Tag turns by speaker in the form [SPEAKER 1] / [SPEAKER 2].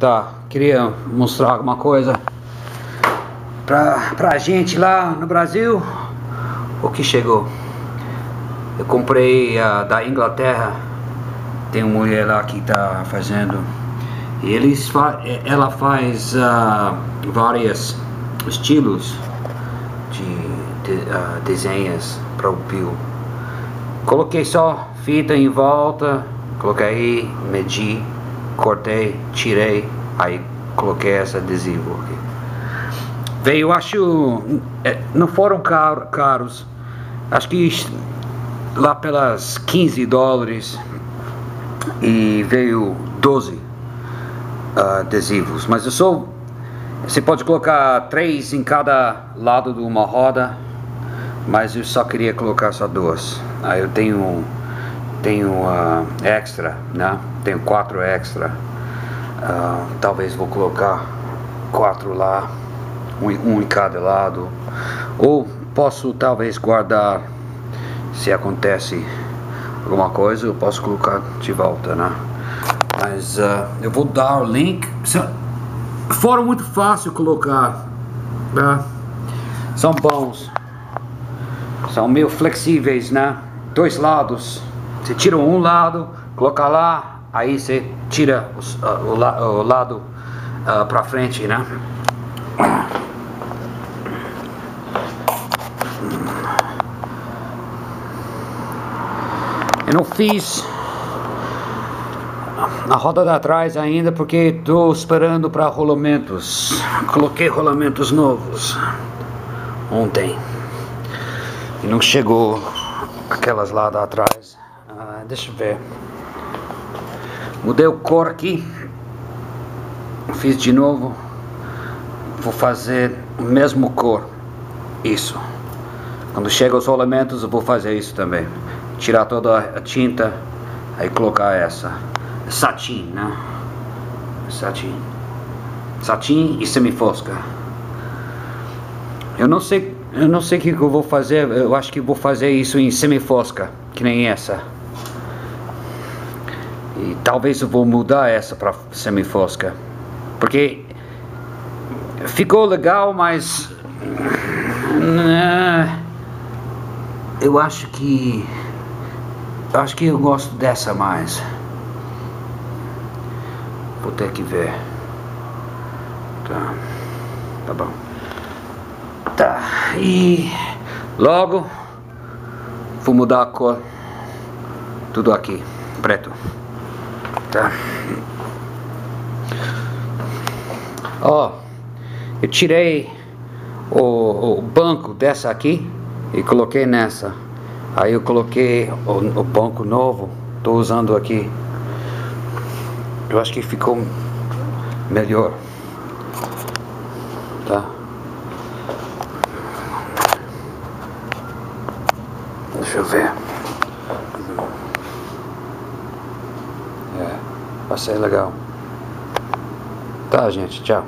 [SPEAKER 1] Tá, queria mostrar alguma coisa pra, pra gente lá no Brasil. O que chegou? Eu comprei uh, da Inglaterra. Tem uma mulher lá que tá fazendo. Eles fa ela faz uh, vários estilos de, de uh, desenhos para o Bill. Coloquei só fita em volta, coloquei, medi, cortei, tirei, aí coloquei esse adesivo aqui. Veio, acho, é, não foram caro, caros, acho que lá pelas 15 dólares e veio 12 uh, adesivos, mas eu sou, você pode colocar três em cada lado de uma roda, mas eu só queria colocar só duas. Aí eu tenho tenho uh, extra, né? Tenho quatro extra. Uh, talvez vou colocar quatro lá, um, um em cada lado. Ou posso talvez guardar se acontece alguma coisa, eu posso colocar de volta, né? Mas uh, eu vou dar o link. Foram muito fácil colocar, né? São bons, são meio flexíveis, né? Dois lados. Você tira um lado, coloca lá, aí você tira o, o, o lado uh, pra frente, né? Eu não fiz a roda da trás ainda porque estou esperando para rolamentos. Coloquei rolamentos novos ontem e não chegou aquelas lá da trás. Ah, deixa eu ver. Mudei o cor aqui. Fiz de novo. Vou fazer o mesmo cor. Isso. Quando chega os rolamentos eu vou fazer isso também tirar toda a tinta, aí colocar essa satin, né? Satin, satin e semifosca. Eu não sei, eu não sei o que eu vou fazer. Eu acho que vou fazer isso em semifosca, que nem essa. E talvez eu vou mudar essa para semifosca, porque ficou legal, mas né, eu acho que Acho que eu gosto dessa mais. Vou ter que ver. Tá. Tá bom. Tá. E logo vou mudar a cor. Tudo aqui. Preto. Tá. Ó. Eu tirei o, o banco dessa aqui e coloquei nessa. Aí eu coloquei o, o banco novo, estou usando aqui. Eu acho que ficou melhor. Tá? Deixa eu ver. É, vai ser legal. Tá, gente, tchau.